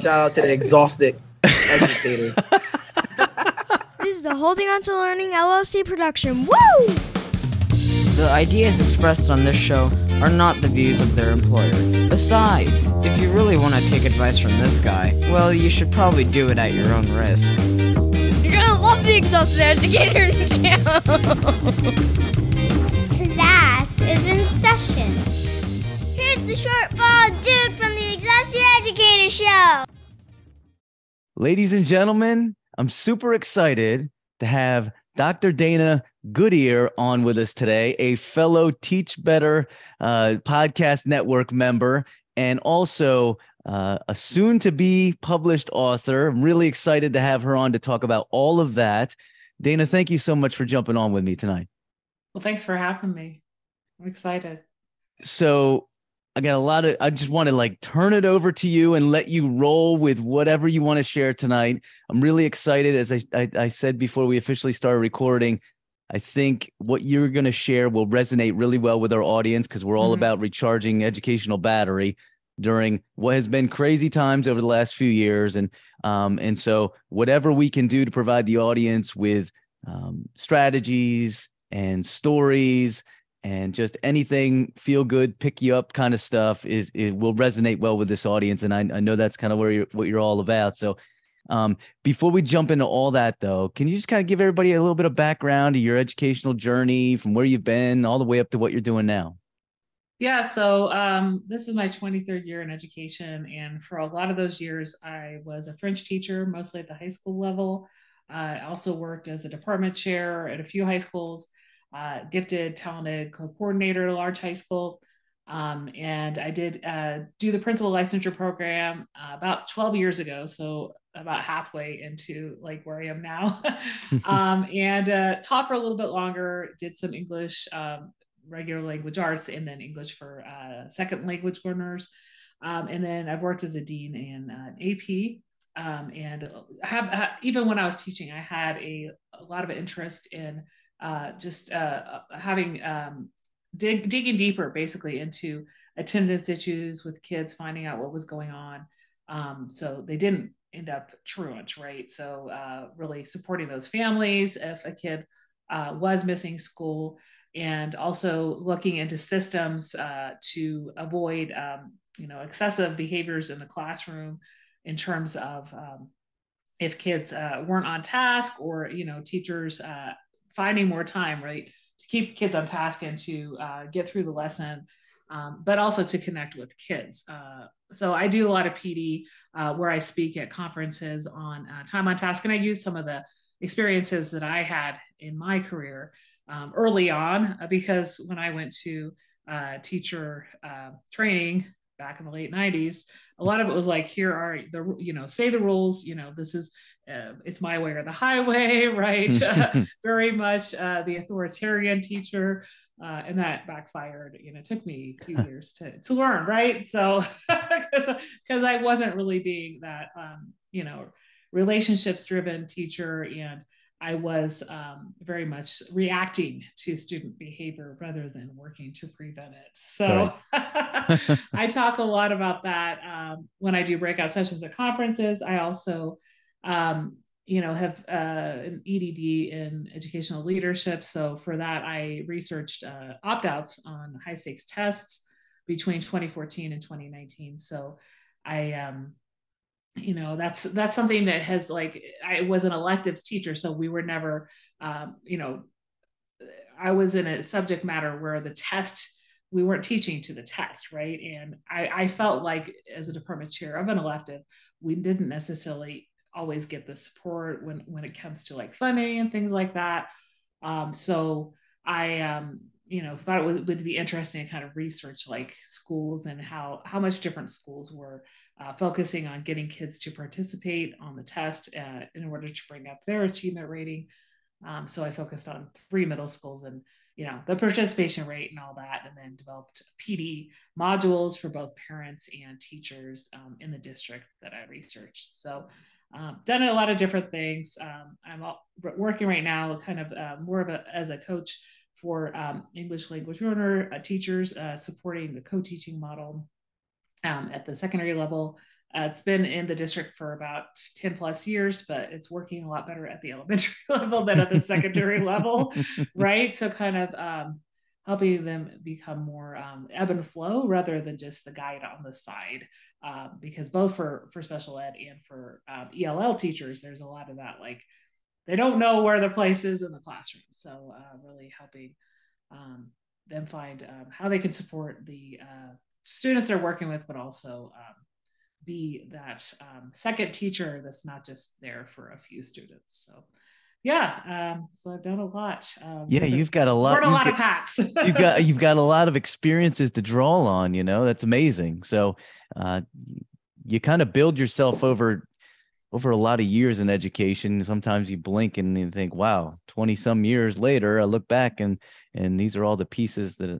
Shout out to the exhausted educators. This is a Holding On to Learning LLC production. Woo! The ideas expressed on this show are not the views of their employer. Besides, if you really want to take advice from this guy, well, you should probably do it at your own risk. You're gonna love the exhausted educator now. Class is in session. Here's the short ball Educator Show. Ladies and gentlemen, I'm super excited to have Dr. Dana Goodier on with us today, a fellow Teach Better uh, podcast network member, and also uh, a soon to be published author. I'm really excited to have her on to talk about all of that. Dana, thank you so much for jumping on with me tonight. Well, thanks for having me. I'm excited. So, I got a lot of, I just want to like turn it over to you and let you roll with whatever you want to share tonight. I'm really excited. As I, I, I said before we officially started recording, I think what you're going to share will resonate really well with our audience because we're all Mhm. about recharging educational battery during what has been crazy times over the last few years. And, um, and so whatever we can do to provide the audience with um, strategies and stories and just anything feel good, pick you up kind of stuff is it will resonate well with this audience. And I, I know that's kind of where you're what you're all about. So um, before we jump into all that though, can you just kind of give everybody a little bit of background to your educational journey from where you've been all the way up to what you're doing now? Yeah, so um, this is my 23rd year in education. And for a lot of those years, I was a French teacher, mostly at the high school level. I also worked as a department chair at a few high schools, uh, gifted, talented co coordinator at a large high school. Um, and I did uh, do the principal licensure program uh, about 12 years ago. So about halfway into like where I am now. um, and uh, taught for a little bit longer, did some English, um, regular language arts, and then English for uh, second language learners. Um, and then I've worked as a dean in uh, AP. Um, and have, ha even when I was teaching, I had a, a lot of interest in uh, just uh, having um, dig, digging deeper, basically into attendance issues with kids, finding out what was going on. Um, so they didn't end up truant, right? So uh, really supporting those families if a kid uh, was missing school, and also looking into systems uh, to avoid, um, you know, excessive behaviors in the classroom in terms of um, if kids uh, weren't on task or you know teachers uh, finding more time, right, to keep kids on task and to uh, get through the lesson. Um, but also to connect with kids. Uh, so I do a lot of PD uh, where I speak at conferences on uh, time on task, and I use some of the experiences that I had in my career um, early on, uh, because when I went to uh, teacher training back in the late 90s, a lot of it was like, here are the, you know, say the rules, you know, this is, uh, it's my way or the highway, right? Uh, very much uh, the authoritarian teacher. Uh, and that backfired. You know, it took me a few years to, to learn, right? So, because I wasn't really being that, um, you know, relationships driven teacher and I was um, very much reacting to student behavior rather than working to prevent it. So I talk a lot about that um, when I do breakout sessions at conferences. I also, um, you know, have uh, an EDD in educational leadership. So for that, I researched uh, opt outs on high stakes tests between 2014 and 2019. So I, um, you know that's that's something that has like i was an electives teacher so we were never um, you know i was in a subject matter where the test we weren't teaching to the test right? And i i felt like as a department chair of an elective we didn't necessarily always get the support when when it comes to like funding and things like that. Um, so i um, you know thought it was, would be interesting to kind of research like schools and how how much different schools were uh, focusing on getting kids to participate on the test uh, in order to bring up their achievement rating. Um, so I focused on three middle schools and you know the participation rate and all that, and then developed PD modules for both parents and teachers um, in the district that I researched. So um, done a lot of different things. Um, I'm all, working right now, kind of uh, more of a as a coach for um, English language learner uh, teachers, uh, supporting the co-teaching model um, at the secondary level Uh, it's been in the district for about 10 plus years, but it's working a lot better at the elementary level than at the secondary level, right? So, kind of um, helping them become more um, ebb and flow rather than just the guide on the side. Um, because both for for special ed and for um, ELL teachers, there's a lot of that like they don't know where their place is in the classroom. So, uh, really helping um, them find um, how they can support the uh, students they're working with, but also um, be that um, second teacher that's not just there for a few students. So, yeah, um, so I've done a lot. Um, yeah, you've got a lot. a lot got, of hats. you've got you've got a lot of experiences to draw on. You know, that's amazing. So, uh, you kind of build yourself over over a lot of years in education. Sometimes you blink and you think, "Wow, twenty some years later, I look back and and these are all the pieces that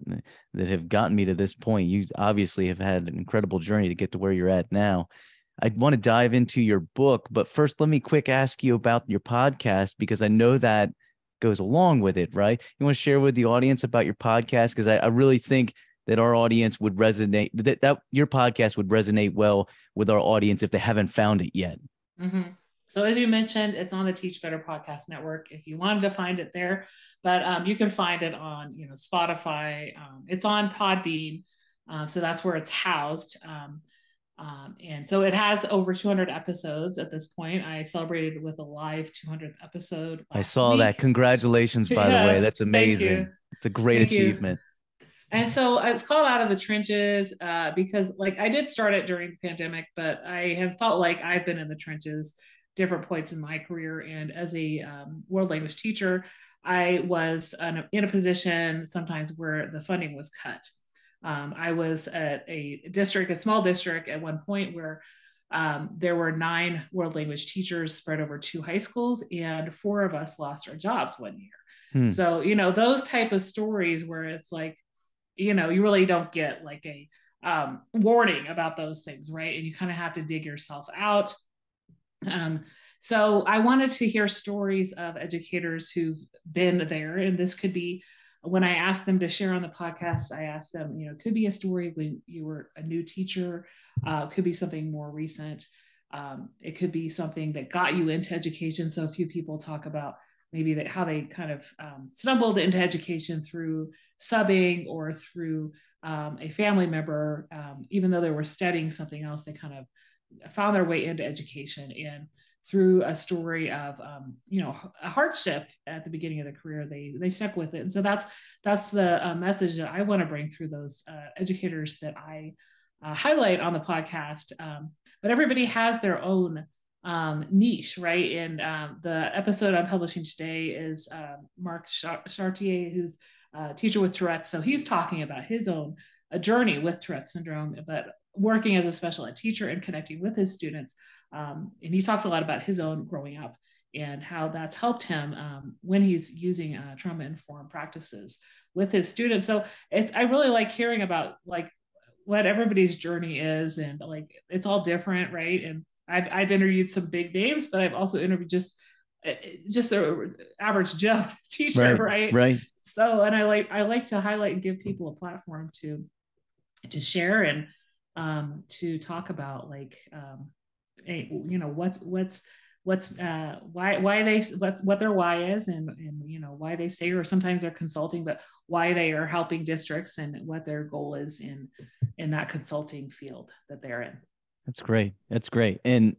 that have gotten me to this point." You obviously have had an incredible journey to get to where you're at now. I want to dive into your book, but first, let me quick ask you about your podcast because I know that goes along with it, right? You want to share with the audience about your podcast because I, I really think that our audience would resonate that, that your podcast would resonate well with our audience if they haven't found it yet. Mm-hmm. So as you mentioned, it's on the Teach Better Podcast Network. If you wanted to find it there, but um, you can find it on you know Spotify. Um, it's on Podbean, uh, so that's where it's housed. Um, um, and so it has over 200 episodes at this point. I celebrated with a live 200th episode. I saw week. that. Congratulations, by yes, the way. That's amazing. It's a great thank achievement. You. And so it's called Out of the Trenches uh, because, like, I did start it during the pandemic, but I have felt like I've been in the trenches different points in my career. And as a um, world language teacher, I was in a position sometimes where the funding was cut. Um, I was at a district, a small district at one point where um, there were nine world language teachers spread over two high schools, and four of us lost our jobs one year. Hmm. So, you know, those type of stories where it's like, you know, you really don't get like a um, warning about those things, right? And you kind of have to dig yourself out. Um, so I wanted to hear stories of educators who've been there, and this could be when I asked them to share on the podcast, I asked them, you know, it could be a story when you were a new teacher, uh, could be something more recent. Um, it could be something that got you into education. So a few people talk about maybe that how they kind of um, stumbled into education through subbing or through um, a family member, um, even though they were studying something else, they kind of found their way into education. And through a story of um, you know a hardship at the beginning of the career they they stuck with it and so that's that's the uh, message that i want to bring through those uh, educators that i uh, highlight on the podcast um, but everybody has their own um, niche right and um, the episode i'm publishing today is um, mark chartier who's a teacher with tourette's so he's talking about his own a journey with tourette's syndrome but working as a special ed teacher and connecting with his students um, and he talks a lot about his own growing up and how that's helped him um, when he's using uh, trauma informed practices with his students. So it's I really like hearing about like what everybody's journey is and like it's all different, right? And I've I've interviewed some big names, but I've also interviewed just uh, just the average Joe teacher, right? Right. Right. So and I like I like to highlight and give people a platform to to share and um, to talk about like um, you know what's what's what's uh, why why they what what their why is and and you know why they stay or sometimes they're consulting but why they are helping districts and what their goal is in in that consulting field that they're in that's great that's great and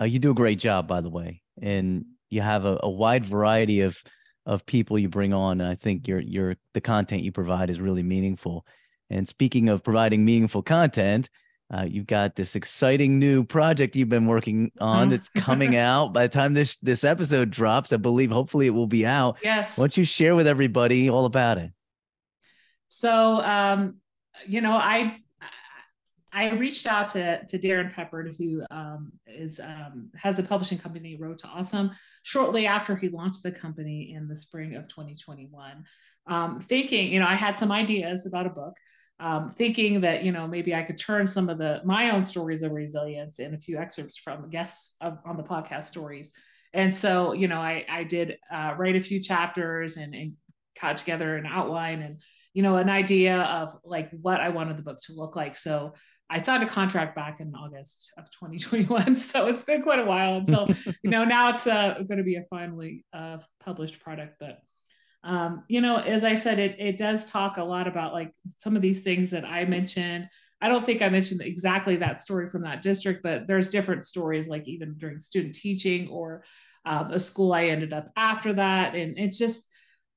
uh, you do a great job by the way and you have a, a wide variety of of people you bring on and i think your your the content you provide is really meaningful and speaking of providing meaningful content uh, you've got this exciting new project you've been working on that's coming out. By the time this this episode drops, I believe hopefully it will be out. Yes. Why don't you share with everybody all about it? So, um, you know, I I reached out to to Darren Peppard, who um, is um, has a publishing company, Road to Awesome, shortly after he launched the company in the spring of 2021. Um, thinking, you know, I had some ideas about a book um, thinking that you know maybe I could turn some of the my own stories of resilience and a few excerpts from guests of, on the podcast stories. And so you know I I did uh, write a few chapters and, and cut together an outline and you know an idea of like what I wanted the book to look like. So I signed a contract back in August of 2021, so it's been quite a while until you know now it's uh, going to be a finally uh, published product. But um, you know, as I said, it it does talk a lot about like some of these things that I mentioned. I don't think I mentioned exactly that story from that district, but there's different stories, like even during student teaching or um, a school I ended up after that, and it's just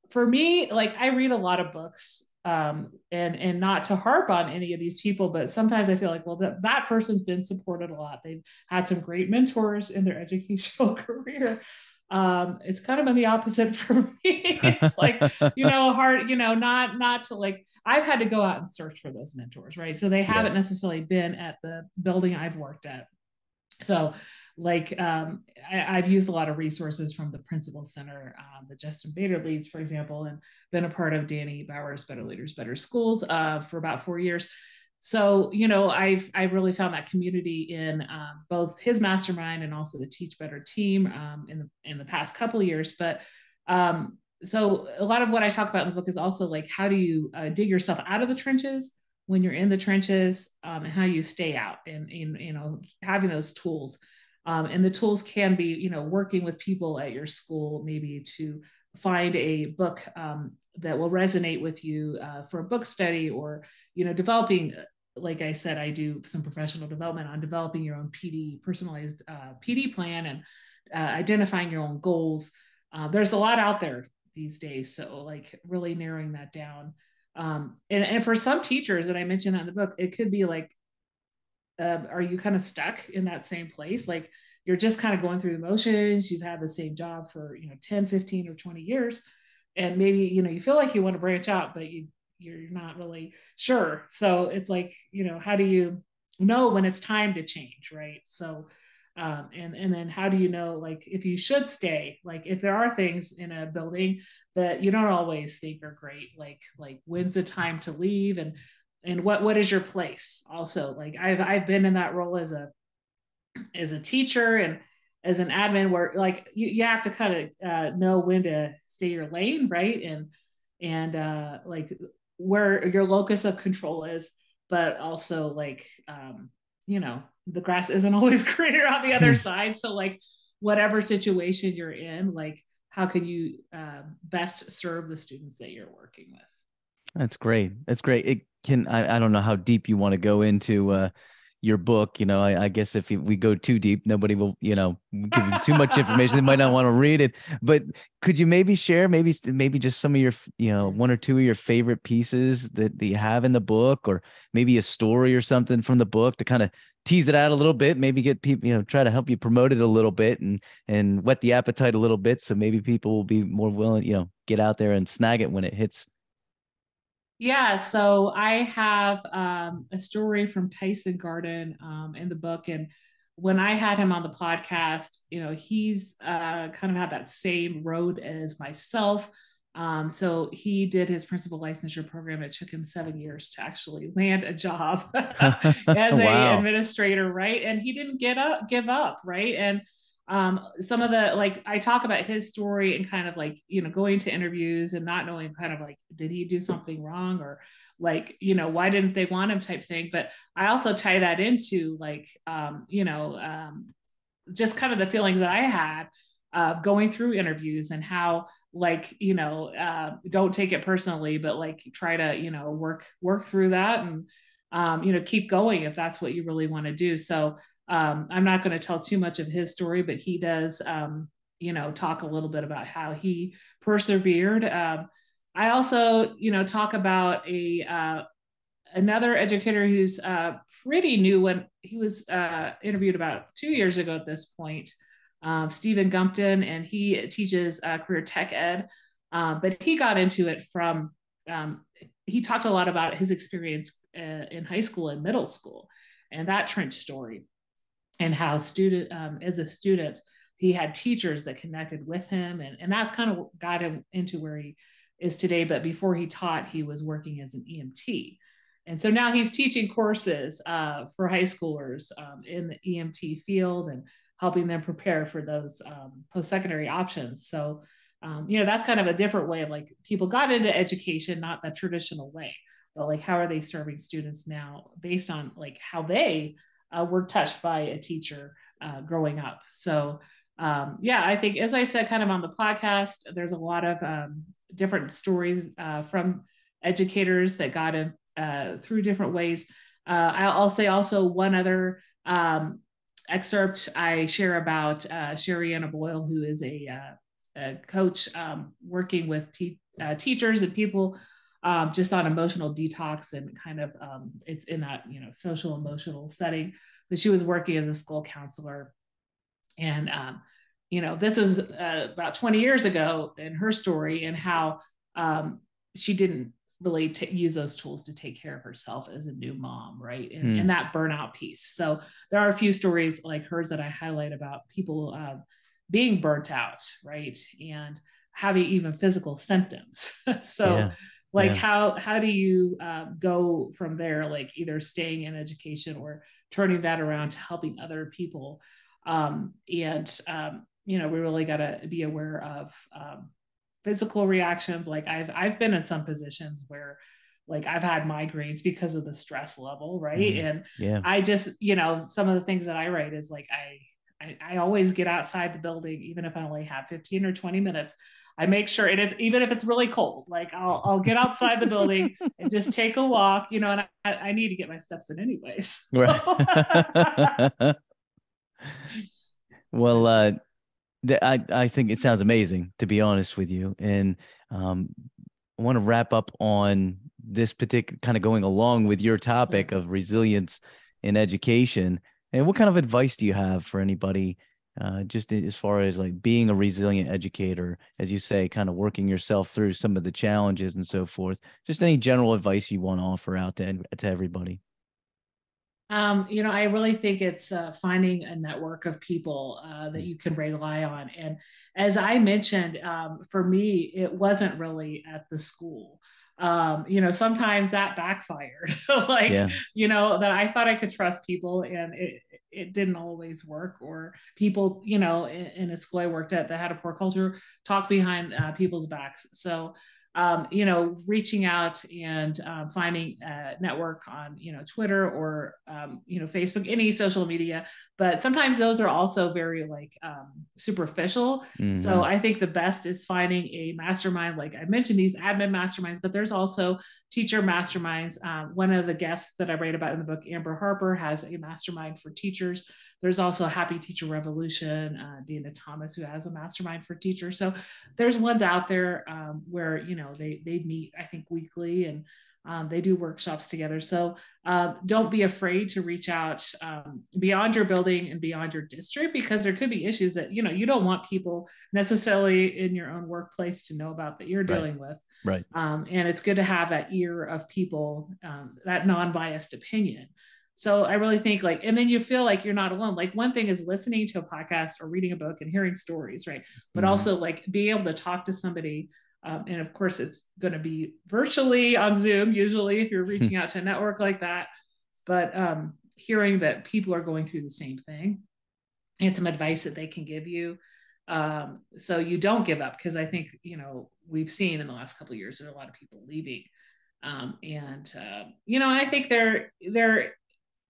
for me, like I read a lot of books um, and and not to harp on any of these people, but sometimes I feel like, well, that that person's been supported a lot. They've had some great mentors in their educational career. Um, it's kind of been the opposite for me. it's like you know, hard, you know, not not to like. I've had to go out and search for those mentors, right? So they haven't yeah. necessarily been at the building I've worked at. So like um, I, have used a lot of resources from the Principal Center uh, that Justin Baeder leads, for example, and been a part of Danny Bauer's Better Leaders, Better Schools uh, for about four years. So you know, I've I've really found that community in uh, both his mastermind and also the Teach Better team um, in the in the past couple years. But um, so a lot of what I talk about in the book is also like how do you uh, dig yourself out of the trenches when you're in the trenches um, and how you stay out and, and you know having those tools um, and the tools can be, you know, working with people at your school, maybe to find a book um, that will resonate with you uh, for a book study or, you know, developing, like I said, I do some professional development on developing your own PD, personalized uh, PD plan and uh, identifying your own goals. Uh, there's a lot out there these days. So, like, really narrowing that down. Um, and, and for some teachers, and I mentioned that in the book, it could be like uh, are you kind of stuck in that same place? Like you're just kind of going through the motions you've had the same job for you know 10 15 or 20 years and maybe you know you feel like you want to branch out but you you're not really sure. So it's like you know how do you know when it's time to change right? So um, and and then how do you know like if you should stay? Like if there are things in a building that you don't always think are great like like when's the time to leave? And and what what is your place also? Like i've i've been in that role as a as a teacher and as an admin where like you, you have to kind of uh, know when to stay your lane right? And and uh like where your locus of control is but also like um you know the grass isn't always greener on the other hmm. side. So like whatever situation you're in like how can you uh, best serve the students that you're working with? That's great. That's great. It can I, I don't know how deep you want to go into uh, your book. You know, I, I guess if we go too deep, nobody will, you know, give you too much information. they might not want to read it. But could you maybe share maybe maybe just some of your, you know, one or two of your favorite pieces that, that you have in the book, or maybe a story or something from the book to kind of tease it out a little bit, maybe get people, you know, try to help you promote it a little bit and and whet the appetite a little bit, so maybe people will be more willing, you know, get out there and snag it when it hits yeah, so I have um, a story from Tyson Garden um, in the book, and when I had him on the podcast, you know, he's uh, kind of had that same road as myself. Um, so he did his principal licensure program. It took him seven years to actually land a job as wow. a administrator, right? And he didn't get up, give up, right? And um, some of the like I talk about his story and kind of like you know going to interviews and not knowing kind of like did he do something wrong or like you know why didn't they want him type thing. But I also tie that into like um, you know um, just kind of the feelings that I had uh, going through interviews and how like you know uh, don't take it personally but like try to you know work work through that and um, you know keep going if that's what you really want to do. So um, I'm not going to tell too much of his story, but he does, um, you know, talk a little bit about how he persevered. Um, I also, you know, talk about a uh, another educator who's uh, pretty new when he was uh, interviewed about two years ago at this point, um, Stephen Gumpton, and he teaches uh, career tech ed, uh, but he got into it from. Um, he talked a lot about his experience uh, in high school and middle school, and that trench story and how student um, as a student he had teachers that connected with him and, and that's kind of got him into where he is today. But before he taught he was working as an emt and so now he's teaching courses uh, for high schoolers um, in the emt field and helping them prepare for those um, post-secondary options. So um, you know that's kind of a different way of like people got into education not the traditional way but like how are they serving students now based on like how they uh, were touched by a teacher uh, growing up. So um, yeah, I think as I said, kind of on the podcast, there's a lot of um, different stories uh, from educators that got in uh, through different ways. Uh, I'll say also one other um, excerpt I share about uh, Boyle, who is a, uh, a coach um, working with te- teachers and people um, just on emotional detox and kind of um, it's in that you know social emotional setting. But she was working as a school counselor, and um, you know this was uh, about 20 years ago in her story and how um, she didn't really t- use those tools to take care of herself as a new mom, right? And, mm. and, that burnout piece. So there are a few stories like hers that I highlight about people uh, being burnt out, right? And having even physical symptoms. so, yeah. Like, yeah. how how do you uh, go from there? Like, either staying in education or turning that around to helping other people. Um, and um, you know, we really got to be aware of um, physical reactions like i've i've been in some positions where like i've had migraines because of the stress level right mm, and yeah i just you know some of the things that i write is like I, I i always get outside the building even if i only have 15 or 20 minutes I make sure, and it, even if it's really cold, like I'll, I'll get outside the building and just take a walk, you know, and I, I need to get my steps in anyways. Right. well, uh, I, I think it sounds amazing to be honest with you. And um, I want to wrap up on this particular kind of going along with your topic of resilience in education. And what kind of advice do you have for anybody, uh, just as far as like being a resilient educator, as you say, kind of working yourself through some of the challenges and so forth? Just any general advice you want to offer out to to everybody. Um, you know, I really think it's uh, finding a network of people uh, that you can rely on. And as I mentioned, um, for me, it wasn't really at the school. Um, you know, sometimes that backfired. like, yeah. you know, that I thought I could trust people and it, it didn't always work. Or people, you know, in, in a school I worked at that had a poor culture, talk behind uh, people's backs. So um, you know, reaching out and um, finding a network on, you know, Twitter or, um, you know, Facebook, any social media. But sometimes those are also very like um, superficial. Mm-hmm. So I think the best is finding a mastermind. Like I mentioned, these admin masterminds, but there's also teacher masterminds. Um, one of the guests that I write about in the book, Amber Harper, has a mastermind for teachers there's also Happy Teacher Revolution, uh, Dina Thomas, who has a mastermind for teachers. So there's ones out there um, where you know they they meet I think weekly and um, they do workshops together. So uh, don't be afraid to reach out um, beyond your building and beyond your district because there could be issues that you know you don't want people necessarily in your own workplace to know about that you're dealing right. with. Right. Um, and it's good to have that ear of people, um, that non-biased opinion. So I really think like, and then you feel like you're not alone. Like one thing is listening to a podcast or reading a book and hearing stories, right? But mm-hmm. also like being able to talk to somebody. Um, and of course, it's going to be virtually on Zoom, usually, if you're reaching out to a network like that. But um, hearing that people are going through the same thing and some advice that they can give you. Um, so you don't give up because I think, you know, we've seen in the last couple years, there are a lot of people leaving. Um, and uh, you know, I think they're they're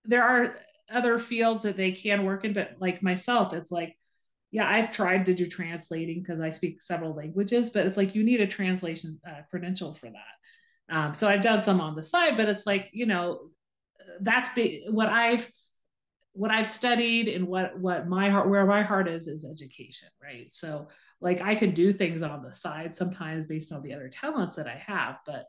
there are other fields that they can work in, but like myself, it's like, yeah, I've tried to do translating because I speak several languages, but it's like you need a translation uh, credential for that. Um, so I've done some on the side, but it's like you know, that's be- what I've what I've studied and what what my heart where my heart is is education, right? So like I can do things on the side sometimes based on the other talents that I have, but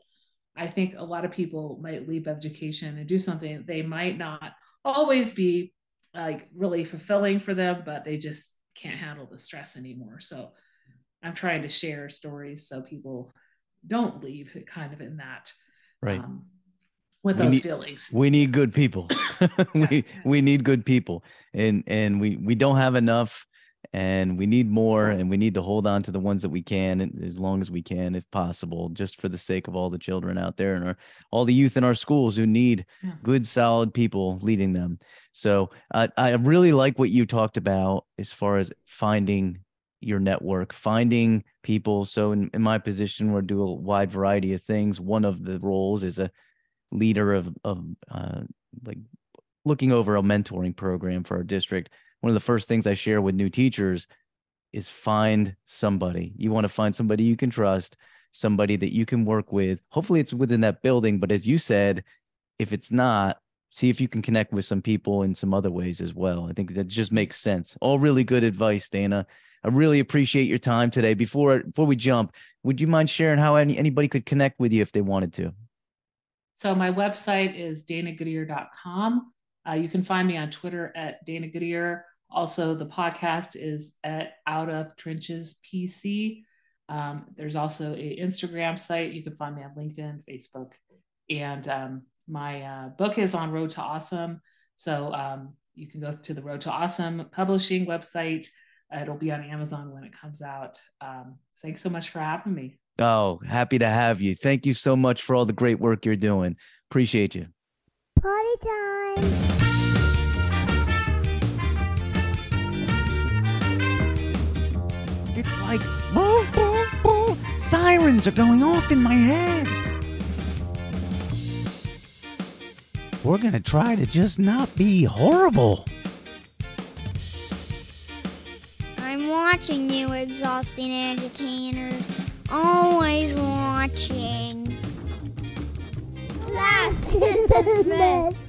I think a lot of people might leave education and do something they might not always be like really fulfilling for them, but they just can't handle the stress anymore. So I'm trying to share stories so people don't leave kind of in that right um, with we those need, feelings. We need good people. we we need good people, and and we we don't have enough and we need more and we need to hold on to the ones that we can as long as we can if possible just for the sake of all the children out there and our, all the youth in our schools who need yeah. good solid people leading them. So uh, i really like what you talked about as far as finding your network finding people. So in, in my position we do a wide variety of things. One of the roles is a leader of of uh, like looking over a mentoring program for our district, one of the first things I share with new teachers is find somebody. You want to find somebody you can trust, somebody that you can work with. Hopefully, it's within that building. But as you said, if it's not, see if you can connect with some people in some other ways as well. I think that just makes sense. All really good advice, Dana. I really appreciate your time today. Before before we jump, would you mind sharing how any, anybody could connect with you if they wanted to? So my website is danagoodier.com. Uh, you can find me on Twitter at Dana Goodier. Also, the podcast is at Out of Trenches PC. Um, there's also a Instagram site. You can find me on LinkedIn, Facebook, and um, my uh, book is on Road to Awesome. So um, you can go to the Road to Awesome publishing website. It'll be on Amazon when it comes out. Um, thanks so much for having me. Oh, happy to have you. Thank you so much for all the great work you're doing. Appreciate you. Party time. It's like boo, boo, boo. Sirens are going off in my head. We're gonna try to just not be horrible. I'm watching you, exhausting educators. Always watching. Class is dismissed.